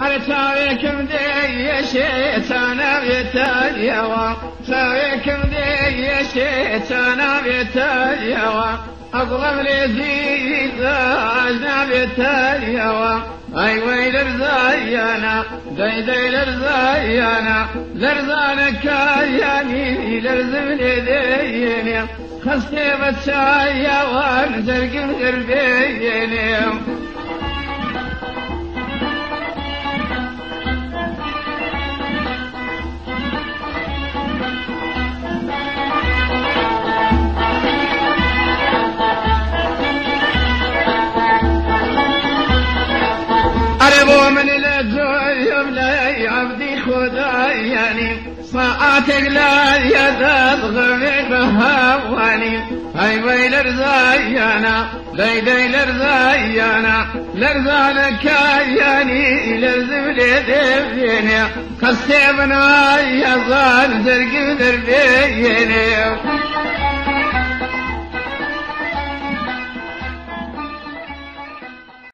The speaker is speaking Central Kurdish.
هەر چاوێکم دێ یەشێ چانەوێتەوە چاوێکم دێ یەشێ چانەوێتەوە ئەگوڵم لێزی نابێتەوە ئەیوەی لەرزایانە دەیدەی لەرزایانە لەرزانەکەیانی لەرزم لێ دێنێ خستێ بە چایەوە زەرگم گربێنێ ابو من لقيم لي عبدي خداياني صاعتك لا يتصغر بهواني هاي وي لرزايانا ليدي لرزايانا لرزانا كاياني لرزم لدفيني خسيبنا يا ظال زرق دربيني